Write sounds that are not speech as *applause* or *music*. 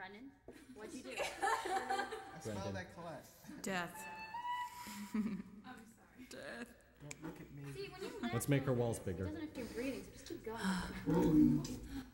Brendan, what'd you do? *laughs* I smelled that at Colette. Death. *laughs* I'm sorry. Death. Don't look at me. See, when you laugh, Let's make her it walls bigger. doesn't have to be breathing, so just keep going. *sighs* *laughs*